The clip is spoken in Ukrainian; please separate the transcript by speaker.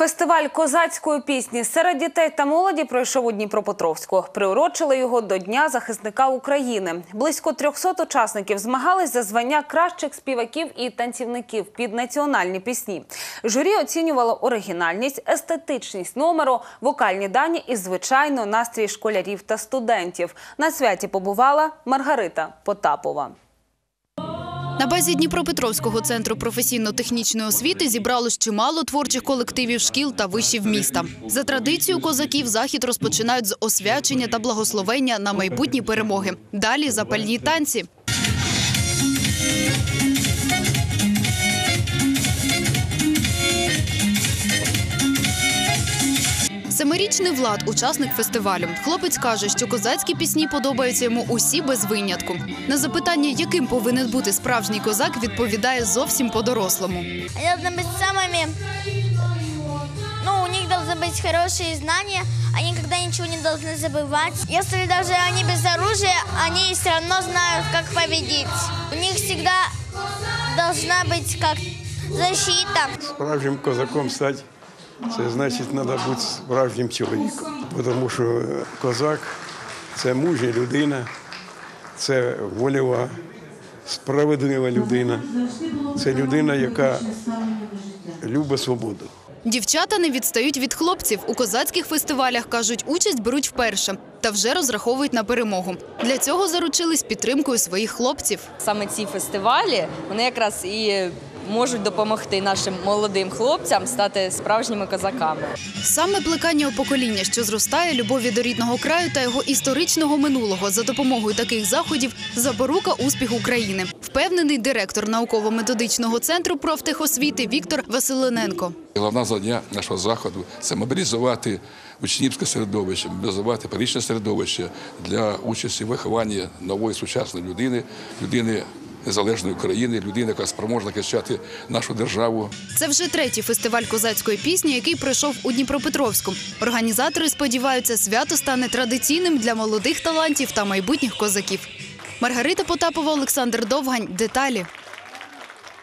Speaker 1: Фестиваль козацької пісні серед дітей та молоді пройшов у Дніпропетровську. Приурочили його до Дня захисника України. Близько 300 учасників змагались за звання кращих співаків і танцівників під національні пісні. Журі оцінювало оригінальність, естетичність номеру, вокальні дані і, звичайно, настрій школярів та студентів. На святі побувала Маргарита Потапова.
Speaker 2: На базі Дніпропетровського центру професійно-технічної освіти зібралось чимало творчих колективів шкіл та вишів міста. За традицією козаків захід розпочинають з освячення та благословення на майбутні перемоги. Далі запальні танці. Семирічний Влад – учасник фестивалю. Хлопець каже, що козацькі пісні подобаються йому усі без винятку. На запитання, яким повинен бути справжній козак, відповідає зовсім по-дорослому.
Speaker 3: Они должны быть самыми... Ну, у них должны быть хорошие знания, они никогда ничего не должны забывать. Если даже они без оружия, они все равно знают, как победить. У них всегда должна быть как защита.
Speaker 4: Справжнім козаком стати, це значить, треба бути справжнім чоловіком. Тому що козак це мужня людина, це вольова, справедлива людина. Це людина, яка любить свободу.
Speaker 2: Дівчата не відстають від хлопців. У козацьких фестивалях, кажуть, участь беруть вперше та вже розраховують на перемогу. Для цього заручились підтримкою своїх хлопців.
Speaker 5: саме ці фестивалі вони якраз і можуть допомогти нашим молодим хлопцям стати справжніми козаками.
Speaker 2: Саме плекання у покоління, що зростає любові до рідного краю та його історичного минулого за допомогою таких заходів запорука успіху України. Впевнений директор науково-методичного центру профтехосвіти Віктор Василененко.
Speaker 6: Головна завдання нашого заходу це мобілізувати учнівське середовище, мобілізувати педагогічне середовище для участі в вихованні нової сучасної людини, людини незалежної країни, людина, яка спроможна кищати нашу державу.
Speaker 2: Це вже третій фестиваль козацької пісні, який пройшов у Дніпропетровську. Організатори сподіваються, свято стане традиційним для молодих талантів та майбутніх козаків. Маргарита Потапова, Олександр Довгань. Деталі.